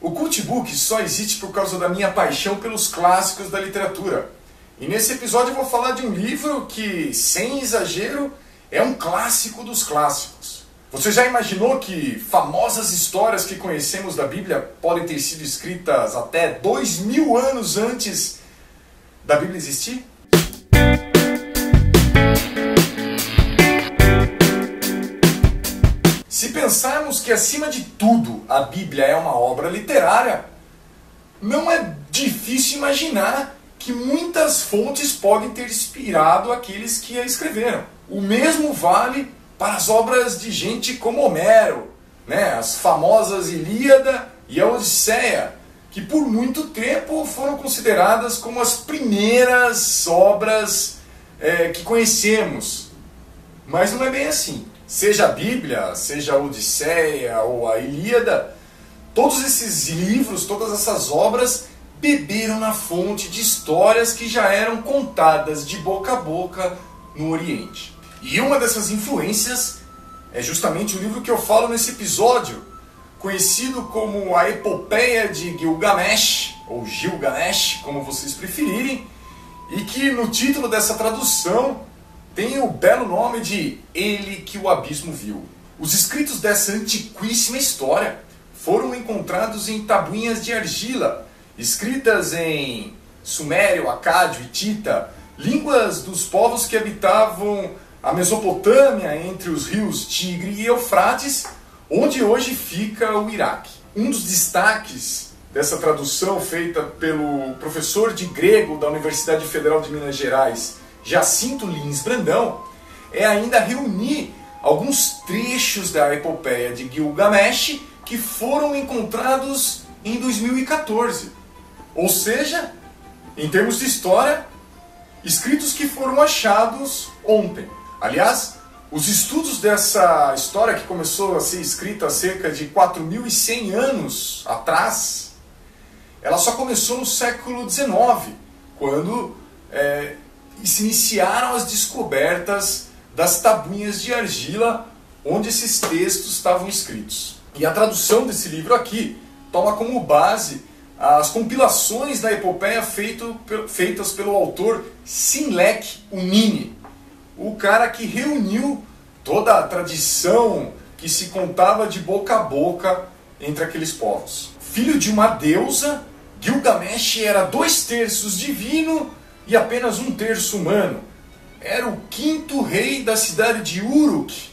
O Cultbook só existe por causa da minha paixão pelos clássicos da literatura. E nesse episódio eu vou falar de um livro que, sem exagero, é um clássico dos clássicos. Você já imaginou que famosas histórias que conhecemos da Bíblia podem ter sido escritas até dois mil anos antes da Bíblia existir? Pensarmos que, acima de tudo, a Bíblia é uma obra literária, não é difícil imaginar que muitas fontes podem ter inspirado aqueles que a escreveram. O mesmo vale para as obras de gente como Homero, né? as famosas Ilíada e a Odisseia, que por muito tempo foram consideradas como as primeiras obras é, que conhecemos. Mas não é bem assim seja a Bíblia, seja a Odisseia ou a Ilíada, todos esses livros, todas essas obras beberam na fonte de histórias que já eram contadas de boca a boca no Oriente. E uma dessas influências é justamente o livro que eu falo nesse episódio, conhecido como a Epopeia de Gilgamesh, ou Gilgamesh, como vocês preferirem, e que no título dessa tradução tem o belo nome de Ele que o Abismo Viu. Os escritos dessa antiquíssima história foram encontrados em tabuinhas de argila, escritas em Sumério, Acádio e Tita, línguas dos povos que habitavam a Mesopotâmia entre os rios Tigre e Eufrates, onde hoje fica o Iraque. Um dos destaques dessa tradução feita pelo professor de grego da Universidade Federal de Minas Gerais, Jacinto Lins Brandão é ainda reunir alguns trechos da epopeia de Gilgamesh que foram encontrados em 2014. Ou seja, em termos de história, escritos que foram achados ontem. Aliás, os estudos dessa história que começou a ser escrita há cerca de 4.100 anos atrás, ela só começou no século XIX, quando é, e se iniciaram as descobertas das tabuinhas de argila onde esses textos estavam escritos. E a tradução desse livro aqui toma como base as compilações da epopeia feito, feitas pelo autor Sinlek Unini, o cara que reuniu toda a tradição que se contava de boca a boca entre aqueles povos. Filho de uma deusa, Gilgamesh era dois terços divino e apenas um terço humano. Era o quinto rei da cidade de Uruk.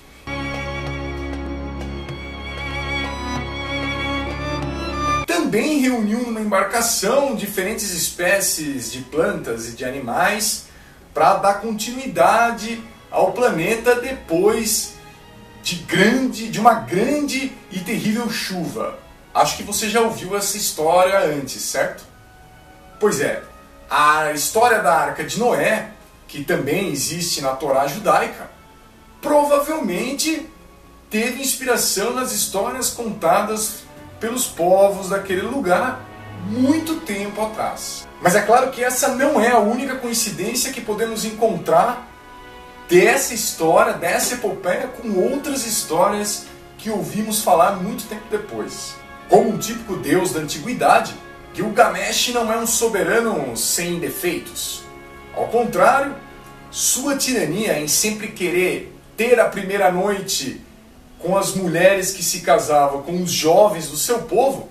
Também reuniu numa embarcação diferentes espécies de plantas e de animais para dar continuidade ao planeta depois de grande, de uma grande e terrível chuva. Acho que você já ouviu essa história antes, certo? Pois é, a história da Arca de Noé, que também existe na Torá judaica, provavelmente teve inspiração nas histórias contadas pelos povos daquele lugar muito tempo atrás. Mas é claro que essa não é a única coincidência que podemos encontrar dessa história, dessa epopeia, com outras histórias que ouvimos falar muito tempo depois. Como um típico deus da antiguidade, Gilgamesh não é um soberano sem defeitos. Ao contrário, sua tirania em sempre querer ter a primeira noite com as mulheres que se casavam com os jovens do seu povo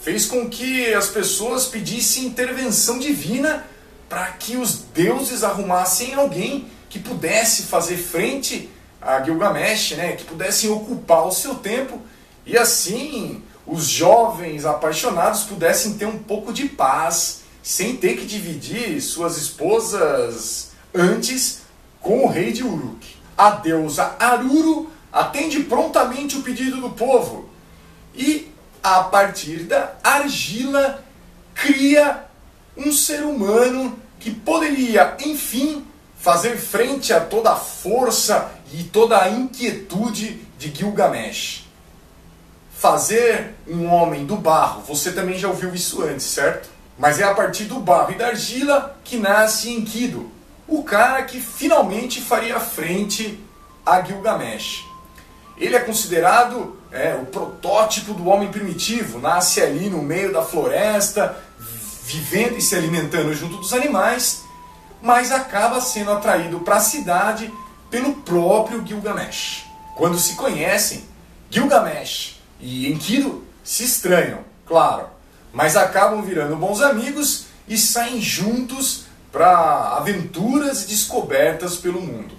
fez com que as pessoas pedissem intervenção divina para que os deuses arrumassem alguém que pudesse fazer frente a Gilgamesh, né, que pudessem ocupar o seu tempo e assim os jovens apaixonados pudessem ter um pouco de paz, sem ter que dividir suas esposas antes com o rei de Uruk. A deusa Aruru atende prontamente o pedido do povo e, a partir da argila, cria um ser humano que poderia, enfim, fazer frente a toda a força e toda a inquietude de Gilgamesh fazer um homem do barro, você também já ouviu isso antes, certo? Mas é a partir do barro e da argila que nasce Enkidu, o cara que finalmente faria frente a Gilgamesh. Ele é considerado é, o protótipo do homem primitivo, nasce ali no meio da floresta, vivendo e se alimentando junto dos animais, mas acaba sendo atraído para a cidade pelo próprio Gilgamesh. Quando se conhecem, Gilgamesh e Enkidu se estranham, claro, mas acabam virando bons amigos e saem juntos para aventuras e descobertas pelo mundo.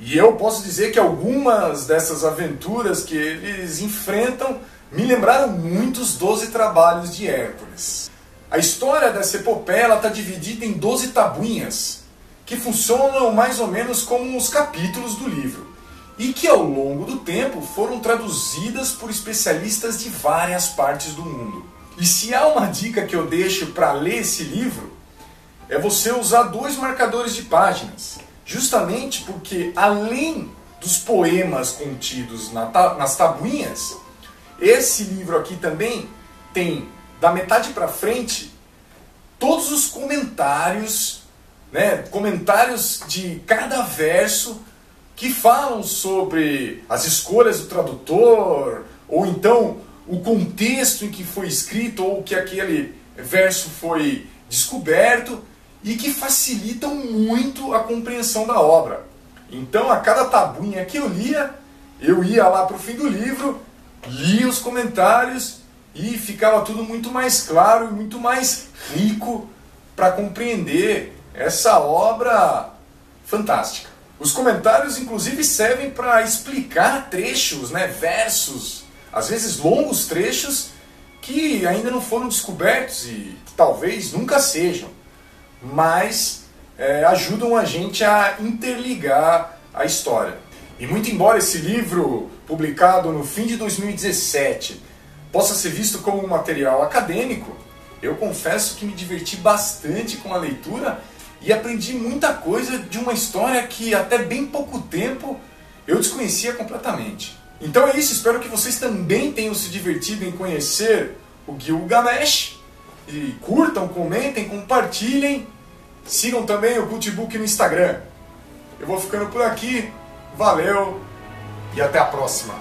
E eu posso dizer que algumas dessas aventuras que eles enfrentam me lembraram muitos Doze Trabalhos de Hércules. A história dessa epopeia está dividida em 12 tabuinhas, que funcionam mais ou menos como os capítulos do livro, e que ao longo do tempo foram traduzidas por especialistas de várias partes do mundo. E se há uma dica que eu deixo para ler esse livro, é você usar dois marcadores de páginas justamente porque além dos poemas contidos na, nas tabuinhas, esse livro aqui também tem da metade para frente todos os comentários, né, comentários de cada verso que falam sobre as escolhas do tradutor, ou então o contexto em que foi escrito ou que aquele verso foi descoberto e que facilitam muito a compreensão da obra. Então, a cada tabuinha que eu lia, eu ia lá para o fim do livro, lia os comentários e ficava tudo muito mais claro e muito mais rico para compreender essa obra fantástica. Os comentários, inclusive, servem para explicar trechos, né, versos, às vezes longos trechos que ainda não foram descobertos e talvez nunca sejam mas é, ajudam a gente a interligar a história. E muito embora esse livro, publicado no fim de 2017, possa ser visto como um material acadêmico, eu confesso que me diverti bastante com a leitura e aprendi muita coisa de uma história que até bem pouco tempo eu desconhecia completamente. Então é isso, espero que vocês também tenham se divertido em conhecer o Gilgamesh e curtam, comentem, compartilhem. Sigam também o Cultbook no Instagram. Eu vou ficando por aqui. Valeu e até a próxima.